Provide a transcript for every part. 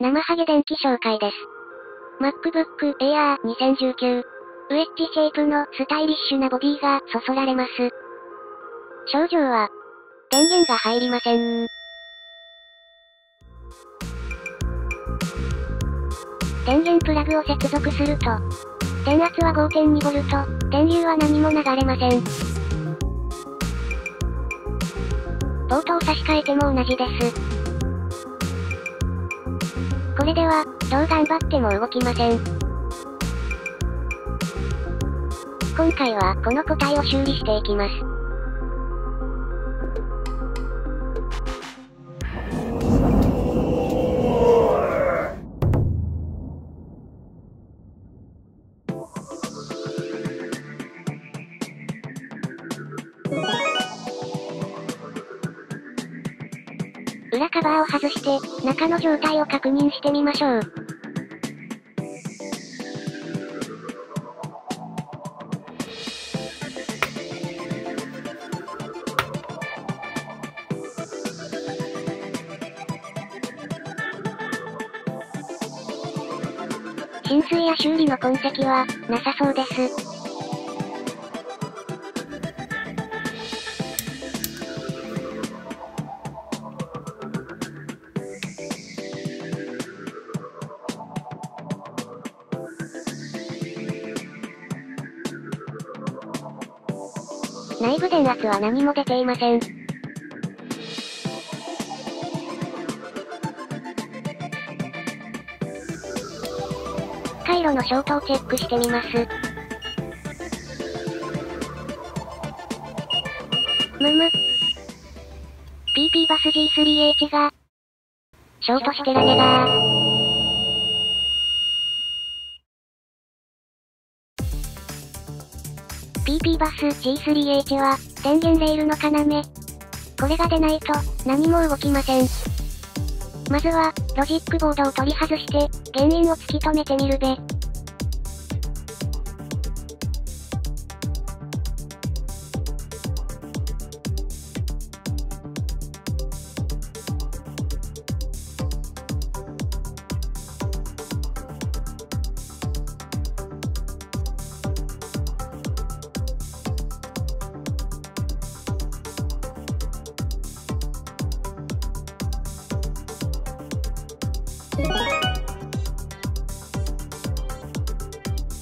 生ハゲ電気紹介です。MacBook Air 2019。ウェッジシェイプのスタイリッシュなボディがそそられます。症状は、電源が入りません。電源プラグを接続すると、電圧は 5.2V、電流は何も流れません。ポートを差し替えても同じです。それでは、どう頑張っても動きません。今回はこの個体を修理していきます。裏カバーを外して、中の状態を確認してみましょう。浸水や修理の痕跡は、なさそうです。内部電圧は何も出ていません。回路のショートをチェックしてみます。むむ。PP バス G3H が、ショートしてらねがー。PP バス G3H は、電源レールの要。これが出ないと、何も動きません。まずは、ロジックボードを取り外して、原因を突き止めてみるべ。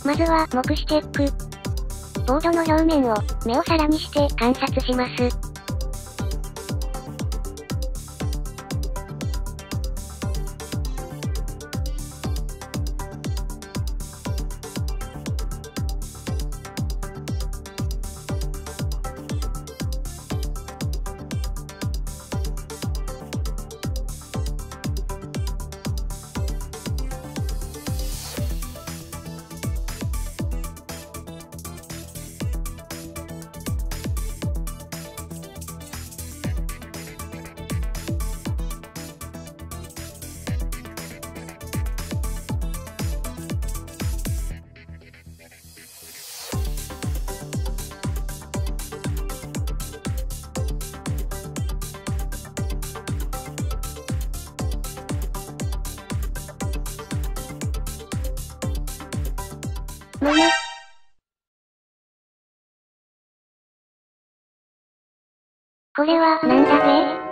まずは、目視チェック。ボードの表面を、目を皿にして観察します。むむ。これは、なんだべ？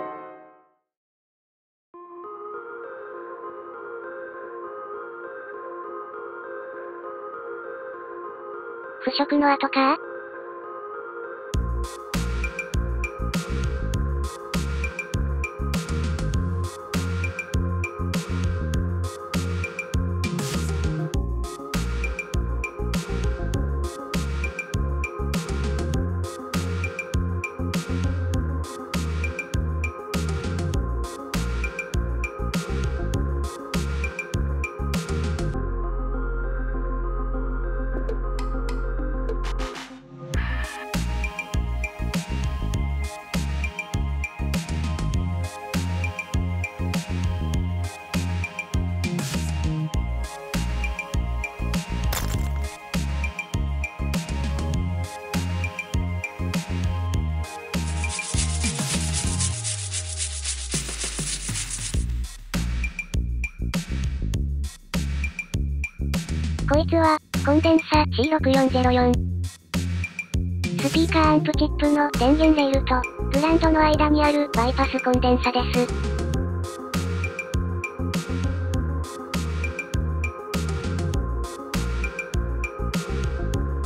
腐食の跡か？こいつは、コンデンサ C6404。スピーカーアンプチップの電源レールと、グランドの間にあるバイパスコンデンサです。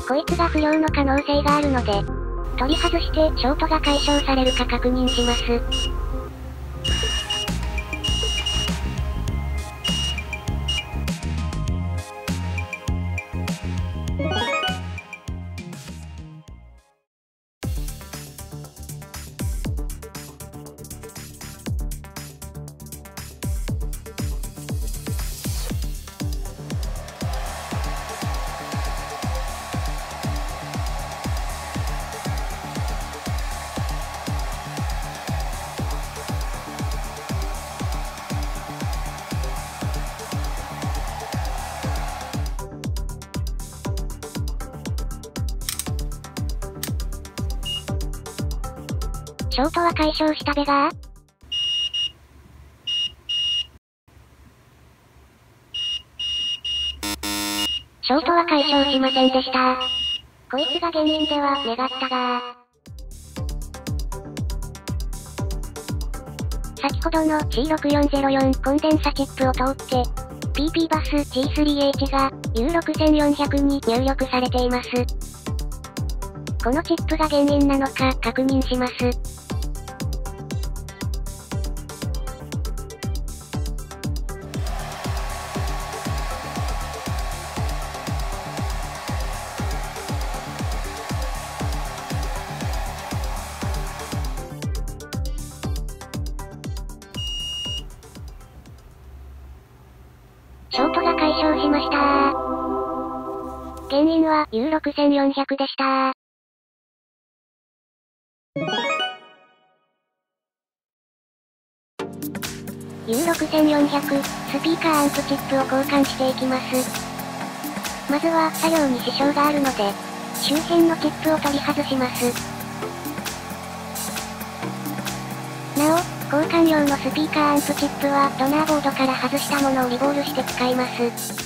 こいつが不良の可能性があるので、取り外してショートが解消されるか確認します。ショートは解消したべが？ショートは解消しませんでした。こいつが原因では願ったが先ほどの C6404 コンデンサチップを通って、PP バス G3H が U6400 に入力されています。このチップが原因なのか確認します。ショートが解消しました原因は U6400 でした6400、スピーカーアンプチップを交換していきます。まずは、作業に支障があるので、周辺のチップを取り外します。なお、交換用のスピーカーアンプチップはドナーボードから外したものをリボールして使います。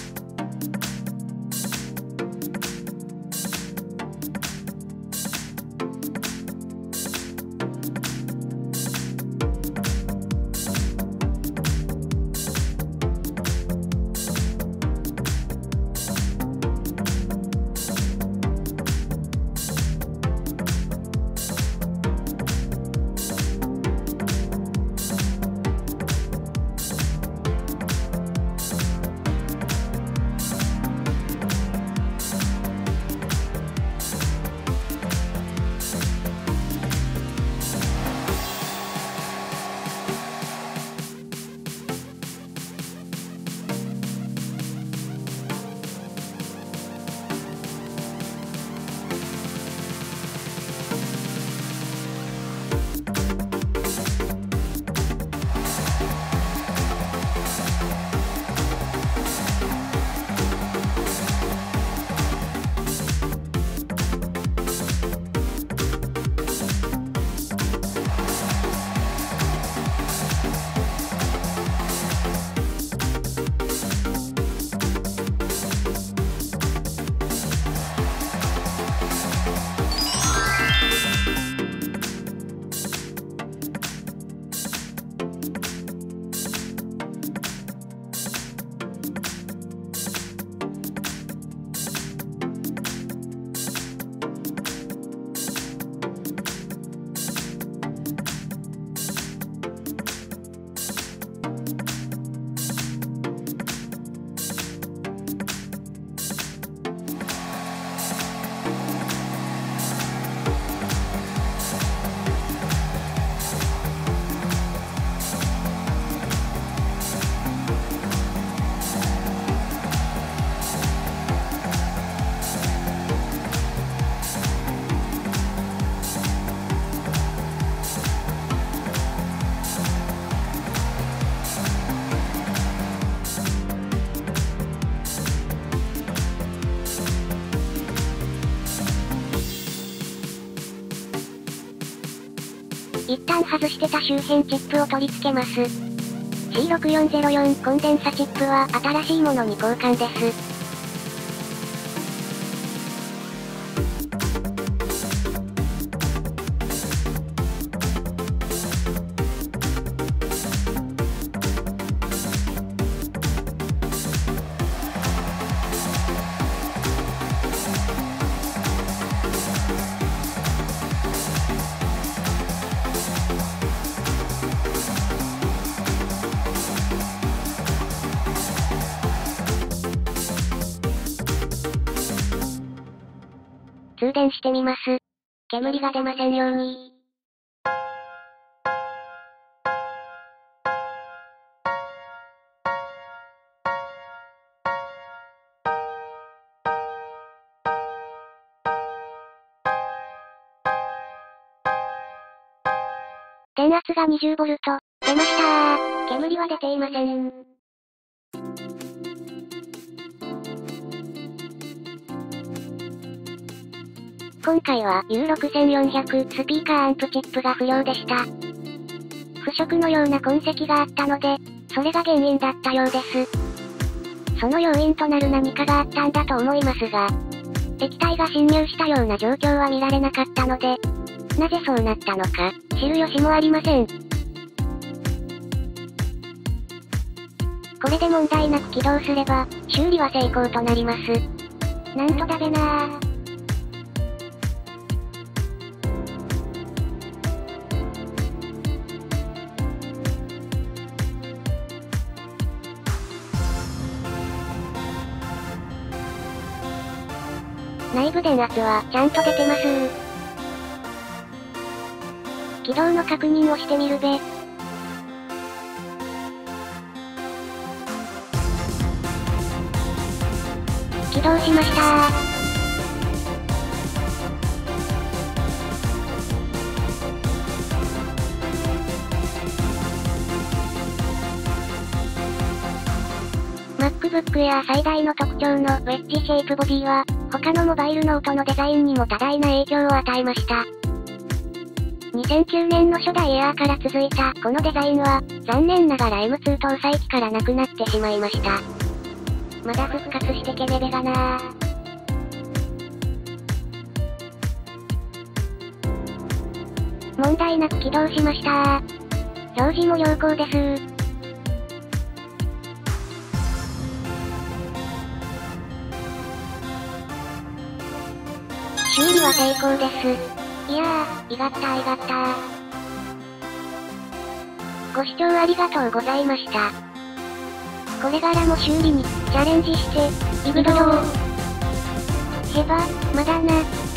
外してた周辺チップを取り付けます。C6404 コンデンサチップは新しいものに交換です。充電してみます。煙が出ませんように。電圧が 20V。出ました。煙は出ていません。今回は U6400 スピーカーアンプチップが不良でした。腐食のような痕跡があったので、それが原因だったようです。その要因となる何かがあったんだと思いますが、液体が侵入したような状況は見られなかったので、なぜそうなったのか、知る由もありません。これで問題なく起動すれば、修理は成功となります。なんとだべなー。内部電圧はちゃんと出てます起動の確認をしてみるべ。起動しましたー。MacBook や最大の特徴のウェッジシェイプボディは、他のモバイルノートのデザインにも多大な影響を与えました。2009年の初代エアーから続いたこのデザインは、残念ながら M2 搭載機からなくなってしまいました。まだ復活してけべべがな問題なく起動しました表示も良好です修理は成功です。いやー、いがったいがったご視聴ありがとうございました。これからも修理にチャレンジして、いくぞー。へば、まだな。